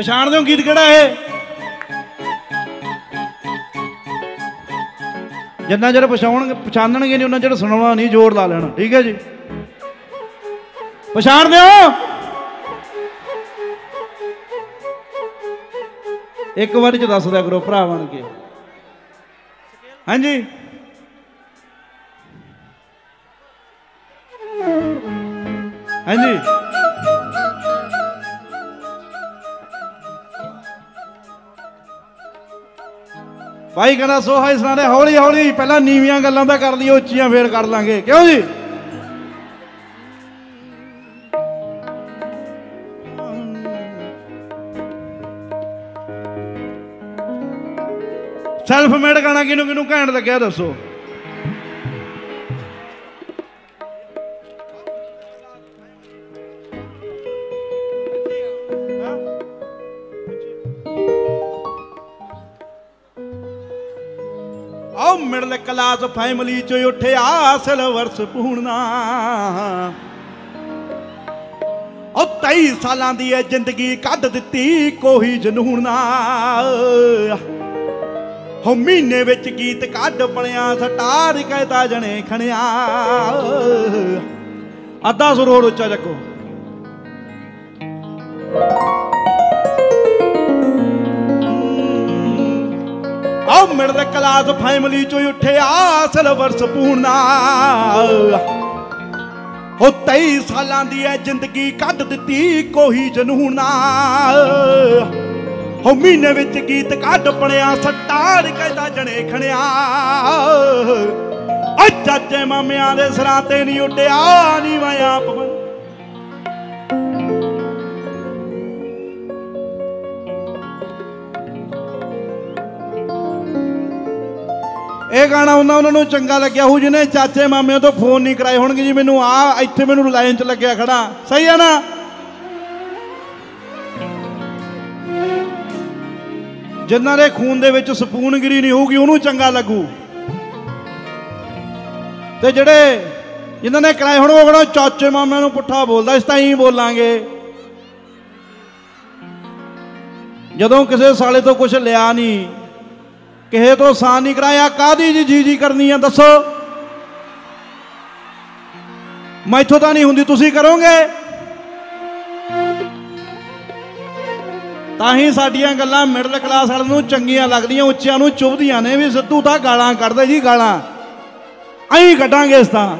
ਪਛਾਣਦੇ ਹੋ ਗੀਤ ਕਿਹੜਾ ਇਹ? ਜਿੰਨਾ ਚਿਰ ਪਛਾਣਨਗੇ ਪਛਾਣਨਗੇ ਨਹੀਂ, ਉਹਨਾਂ ਚਿਰ ਸੁਣਾਉਣਾ ਨਹੀਂ, ਜ਼ੋਰ ਲਾ ਲੈਣਾ। ਠੀਕ ਹੈ ਜੀ? ਪਛਾਣਦੇ ਹੋ ਇੱਕ ਵਾਰੀ ਚ ਦੱਸ ਦਿਆ ਕਰੋ, ਭਰਾ ਬਣ ਕੇ। ਹਾਂਜੀ? ਹਾਂਜੀ? ਭਾਈ ਕਹਿੰਦਾ ਸੋਹਾ ਇਸ ਦੇ ਹੌਲੀ ਹੌਲੀ ਪਹਿਲਾਂ ਨੀਵੀਆਂ ਗੱਲਾਂ ਤਾਂ ਕਰ ਲਈਏ, ਉੱਚੀਆਂ ਫੇਰ ਕਰ ਲਾਂਗੇ। ਕਿਉਂ ਜੀ? ਸੈਲਫ ਮੇਡ ਗਾਣਾ ਕਿਹਨੂੰ ਕਿਹਨੂੰ ਘੈਂਟ ਲੱਗਿਆ ਦੱਸੋ? ਆਓ ਮਿਡਲ ਕਲਾਸ ਫੈਮਿਲੀ ਚੋਂ ਉੱਠਿਆ ਅਸਲ ਵਰਸ ਪੂਰਨਾ ਉਹ 23 ਸਾਲਾਂ ਦੀ ਇਹ ਜ਼ਿੰਦਗੀ ਕੱਢ ਦਿੱਤੀ ਕੋਈ ਜਨੂਨ ਨਾ। ਹੋ ਮਹੀਨੇ ਵਿੱਚ ਗੀਤ ਕੱਢ ਬਣਿਆ, ਸਟਾਰ ਕਹਿਤਾ ਜਣੇ ਖਣਿਆ। ਅੱਧਾ ਸੁਰ ਹੋਰ ਉੱਚਾ ਚੱਕੋ। ਆਓ ਮਿਡਲ ਕਲਾਸ ਫੈਮਿਲੀ ਚੋਂ ਉੱਠਿਆ ਅਸਲ ਵਰਸ ਹੋ 23 ਸਾਲਾਂ ਦੀ ਐ ਜ਼ਿੰਦਗੀ ਕੱਢ ਦਿੱਤੀ ਕੋਈ ਜਨੂਨ। ਨਾ ਹੋ ਮਹੀਨੇ ਵਿੱਚ ਗੀਤ ਕੱਢ ਬਣਿਆ ਸਟਾਰ ਕਹਿੰਦਾ ਜਣੇ ਖਣਿਆ। ਅੱਜ ਚਾਚੇ ਮਾਮਿਆਂ ਦੇ ਸਰਾਂ ਤੇ ਨਹੀਂ ਉੱਡਿਆ ਨਹੀਂ ਮੈਂ ਆਪ ਬਣ ਇਹ ਗਾਣਾ ਉਹਨਾਂ ਉਹਨਾਂ ਨੂੰ ਚੰਗਾ ਲੱਗਿਆ। ਹੋ ਜਿਹਨੇ ਚਾਚੇ ਮਾਮਿਆਂ ਤੋਂ ਫੋਨ ਨਹੀਂ ਕਰਾਏ ਹੋਣਗੇ ਜੀ, ਮੈਨੂੰ ਆ, ਇੱਥੇ ਮੈਨੂੰ ਲਾਈਨ 'ਚ ਲੱਗਿਆ ਖੜਾ। ਸਹੀ ਆ ਨਾ? ਜਿਨ੍ਹਾਂ ਦੇ ਖੂਨ ਦੇ ਵਿੱਚ ਸਪੂਨਗਿਰੀ ਨਹੀਂ ਹੋਊਗੀ, ਉਹਨੂੰ ਚੰਗਾ ਲੱਗੂ। ਤੇ ਜਿਹੜੇ ਜਿਨ੍ਹਾਂ ਨੇ ਕਰਾਏ ਹੁਣ ਉਹ ਕਹਣਾ ਚਾਚੇ ਮਾਮਿਆਂ ਨੂੰ ਪੁੱਠਾ ਬੋਲਦਾ, ਇਸ ਤਾਂ ਹੀ ਬੋਲਾਂਗੇ। ਜਦੋਂ ਕਿਸੇ ਸਾਲੇ ਤੋਂ ਕੁਝ ਲਿਆ ਨਹੀਂ ਕਿਸੇ ਤੋਂ ਸਾਹ ਨਹੀਂ ਕਰਾਇਆ ਕਾਦੀ ਜੀ ਜੀ ਜੀ ਕਰਨੀ ਆ, ਦੱਸੋ। ਮੈਥੋਂ ਤਾਂ ਨਹੀਂ ਹੁੰਦੀ, ਤੁਸੀਂ ਕਰੋਗੇ? ਤਾਂ ਹੀ ਸਾਡੀਆਂ ਗੱਲਾਂ ਮਿਡਲ ਕਲਾਸ ਵਾਲਿਆਂ ਨੂੰ ਚੰਗੀਆਂ ਲੱਗਦੀਆਂ, ਉੱਚਿਆਂ ਨੂੰ ਚੁਭਦੀਆਂ ਨੇ ਵੀ ਸਿੱਧੂ ਤਾਂ ਗਾਲਾਂ ਕੱਢਦੇ ਜੀ ਗਾਲਾਂ। ਐਂ ਕੱਢਾਂਗੇ ਇਸ ਤਾਂ।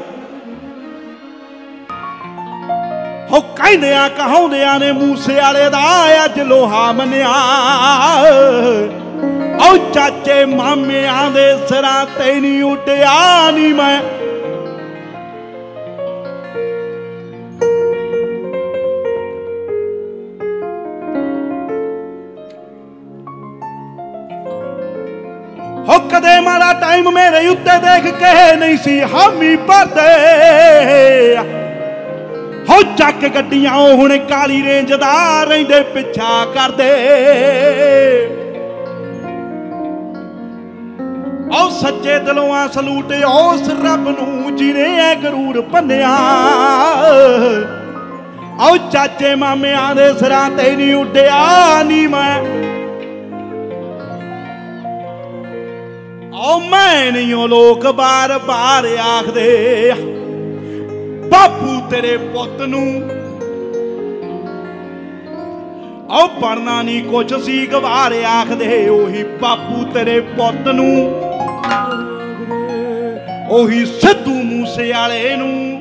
ਹੋ ਕਹਿੰਦੇ ਆ ਕਹਾਉਂਦਿਆਂ ਨੇ, ਮੂਸੇ ਵਾਲੇ ਦਾ ਅੱਜ ਲੋਹਾ ਮੰਨਿਆ। ਓ ਚਾਚੇ ਮਾਮਿਆਂ ਦੇ ਸਿਰਾਂ ਤੇ ਨਹੀਂ ਉੱਡਿਆ ਨਹੀਂ ਮੈਂ। ਹੋ ਕਦੇ ਮਾਰਾ ਟਾਈਮ ਮੇਰੇ ਉੱਤੇ ਦੇਖ ਕੇ ਨਹੀਂ ਸੀ ਹਾਮੀ ਭਰਦੇ। ਹੋ ਚੱਕ ਗੱਡੀਆਂ, ਉਹ ਹੁਣ ਕਾਲੀ ਰੇਂਜ ਦਾ ਰਹਿੰਦੇ ਪਿੱਛਾ ਕਰਦੇ। ਓ ਸੱਚੇ ਦਿਲੋਂ ਆ ਸਲੂਟ ਉਸ ਰੱਬ ਨੂੰ ਜਿਹਨੇ ਐ ਗਰੂਰ ਭੰਨਿਆ। ਓ ਚਾਚੇ ਮਾਮਿਆਂ ਦੇ ਸਿਰਾਂ ਤੇ ਨਹੀਂ ਉੱਡਿਆ, ਨੀ ਮੈਂ। ਓ ਮੈਂ ਨਹੀਂ ਉਹ ਲੋਕ ਬਾਰ-ਬਾਰ ਆਖਦੇ, ਬਾਪੂ ਤੇਰੇ ਪੁੱਤ ਨੂੰ। ਓ ਪੜਨਾ ਨਹੀਂ ਕੁਛ ਸੀ, ਗਵਾਰ ਆਖਦੇ, ਉਹੀ ਬਾਪੂ ਤੇਰੇ ਪੁੱਤ ਨੂੰ। ਉਹੀ ਸਿੱਧੂ ਮੂਸੇ ਵਾਲੇ ਨੂੰ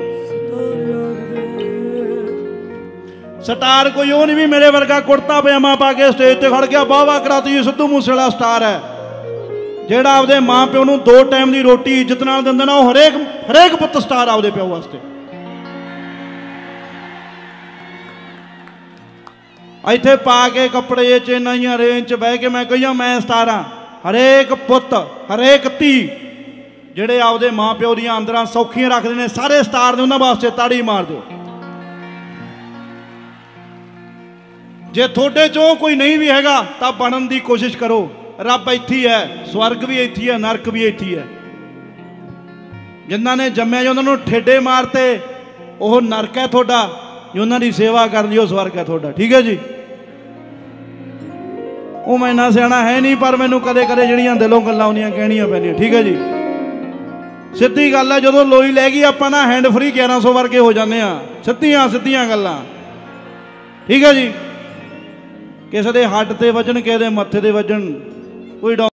ਸਟਾਰ ਕੋਈ ਉਹ ਨਹੀਂ ਵੀ ਮੇਰੇ ਵਰਗਾ ਕੁੜਤਾ ਪਜਾਮਾ ਪਾ ਕੇ ਸਟੇਜ ਤੇ ਖੜ ਗਿਆ ਵਾਹ ਕਰਾਤੀ ਸਿੱਧੂ ਮੂਸੇ ਵਾਲਾ ਸਟਾਰ ਹੈ। ਜਿਹੜਾ ਆਪਦੇ ਮਾਂ ਪਿਓ ਨੂੰ ਦੋ ਟਾਈਮ ਦੀ ਰੋਟੀ ਇੱਜ਼ਤ ਨਾਲ ਦਿੰਦਾ ਨਾ, ਉਹ ਹਰੇਕ ਹਰੇਕ ਪੁੱਤ ਸਟਾਰ ਆਪਦੇ ਪਿਓ ਵਾਸਤੇ। ਇੱਥੇ ਪਾ ਕੇ ਕੱਪੜੇ ਚੇਨਾਈਆਂ ਰੇਂਜ ਚ ਬਹਿ ਕੇ ਮੈਂ ਕਹੀਆਂ, ਮੈਂ ਸਟਾਰ ਹਾਂ। ਹਰੇਕ ਪੁੱਤ, ਹਰੇਕ ਧੀ ਜਿਹੜੇ ਆਪਦੇ ਮਾਂ ਪਿਓ ਦੀਆਂ ਅੰਦਰਾਂ ਸੌਖੀਆਂ ਰੱਖਦੇ ਨੇ, ਸਾਰੇ ਸਟਾਰ ਨੇ ਉਹਨਾਂ ਵਾਸਤੇ ਤਾੜੀ ਮਾਰ ਦਿਓ। ਜੇ ਤੁਹਾਡੇ ਚੋਂ ਕੋਈ ਨਹੀਂ ਵੀ ਹੈਗਾ, ਤਾਂ ਬਣਨ ਦੀ ਕੋਸ਼ਿਸ਼ ਕਰੋ। ਰੱਬ ਇੱਥੇ ਹੈ ਸਵਰਗ ਵੀ ਇੱਥੇ ਹੈ ਨਰਕ ਵੀ ਇੱਥੇ ਹੈ ਜਿਨ੍ਹਾਂ ਨੇ ਜੰਮਿਆ ਜੀ, ਉਹਨਾਂ ਨੂੰ ਠੇਡੇ ਮਾਰਤੇ, ਉਹ ਨਰਕ ਹੈ ਤੁਹਾਡਾ। ਜੇ ਉਹਨਾਂ ਦੀ ਸੇਵਾ ਕਰ ਲਈ ਉਹ ਸਵਰਗ ਹੈ ਤੁਹਾਡਾ। ਠੀਕ ਹੈ ਜੀ? ਉਹ ਮੈਂ ਇੰਨਾ ਸਿਆਣਾ ਹੈ ਨਹੀਂ, ਪਰ ਮੈਨੂੰ ਕਦੇ ਕਦੇ ਜਿਹੜੀਆਂ ਦਿਲੋਂ ਗੱਲਾਂ ਆਉਂਦੀਆਂ ਕਹਿਣੀਆਂ ਪੈਂਦੀਆਂ। ਠੀਕ ਹੈ ਜੀ? ਸਿੱਧੀ ਗੱਲ ਹੈ ਜਦੋਂ ਲੋਈ ਲੈ ਗਈ, ਆਪਾਂ ਨਾ ਹੈਂਡ ਫ੍ਰੀ 1100 ਵਰਗੇ ਹੋ ਜਾਂਦੇ ਆ ਸਿੱਧੀਆਂ ਸਿੱਧੀਆਂ ਗੱਲਾਂ। ਠੀਕ ਹੈ ਜੀ? ਕਿਸੇ ਦੇ ਹੱਟ ਤੇ ਵਜਣ, ਕਿਸੇ ਦੇ ਮੱਥੇ ਤੇ ਵਜਣ, ਕੋਈ